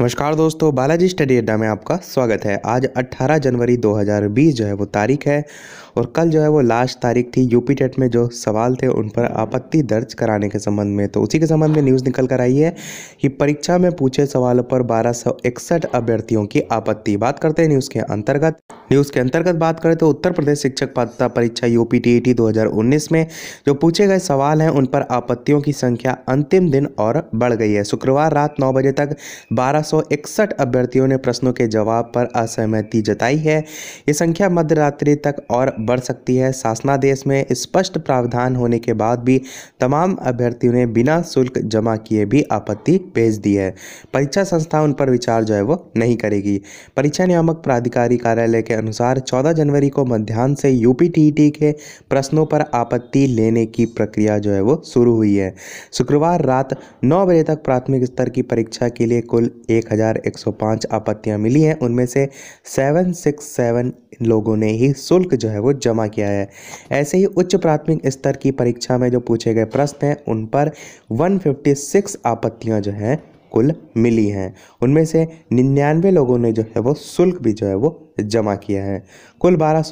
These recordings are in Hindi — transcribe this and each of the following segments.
नमस्कार दोस्तों, बालाजी स्टडी अड्डा में आपका स्वागत है। आज 18 जनवरी 2020 जो है, वो तारीख है और कल जो है वो लास्ट तारीख थी यूपी टेट में जो सवाल थे उन पर आपत्ति दर्ज कराने के संबंध में। तो उसी के संबंध में न्यूज़ निकल कर आई है कि परीक्षा में पूछे सवालों पर बारह अभ्यर्थियों की आपत्ति। बात करते हैं न्यूज़ के अंतर्गत। न्यूज़ के अंतर्गत बात करें तो उत्तर प्रदेश शिक्षक पात्रता परीक्षा यूपी टी दो में जो पूछे गए सवाल हैं उन पर आपत्तियों की संख्या अंतिम दिन और बढ़ गई है। शुक्रवार रात नौ बजे तक बारह अभ्यर्थियों ने प्रश्नों के जवाब पर असहमति जताई है। ये संख्या मध्य रात्रि तक और बढ़ सकती है। शासनादेश में स्पष्ट प्रावधान होने के बाद भी तमाम अभ्यर्थियों ने बिना शुल्क जमा किए भी आपत्ति भेज दी है। परीक्षा संस्था उन पर विचार जो है वो नहीं करेगी। परीक्षा नियामक प्राधिकारी कार्यालय के अनुसार 14 जनवरी को मध्यान्ह से यूपी के प्रश्नों पर आपत्ति लेने की प्रक्रिया जो है वो शुरू हुई है। शुक्रवार रात नौ बजे तक प्राथमिक स्तर की परीक्षा के लिए कुल 1105 आपत्तियाँ मिली हैं। उनमें से 767 लोगों ने ही शुल्क जो है वो जमा किया है। ऐसे ही उच्च प्राथमिक स्तर की परीक्षा में जो पूछे गए प्रश्न हैं, उन पर 156 आपत्तियाँ जो हैं, कुल मिली हैं। उनमें से निन्यानवे लोगों ने जो है, वो शुल्क भी जो है, वो जमा किया है। कुल बारह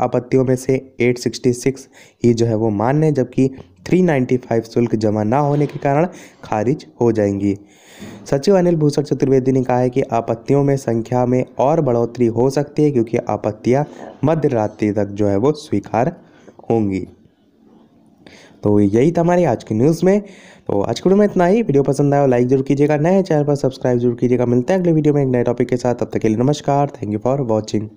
आपत्तियों में से 866 ही जो है, वो मान्य जबकि 395 शुल्क जमा ना होने के कारण खारिज हो जाएँगी। सचिव अनिल भूषण चतुर्वेदी ने कहा है कि आपत्तियों में संख्या में और बढ़ोतरी हो सकती है क्योंकि आपत्तियाँ मध्य रात्रि तक जो है वो स्वीकार होंगी। तो यही था हमारी आज की न्यूज़ में। तो आज के वीडियो में इतना ही। वीडियो पसंद आया लाइक ज़रूर कीजिएगा। नए चैनल पर सब्सक्राइब ज़रूर कीजिएगा। मिलते हैं अगले वीडियो में एक नए टॉपिक के साथ। तब तक के लिए नमस्कार। Thank you for watching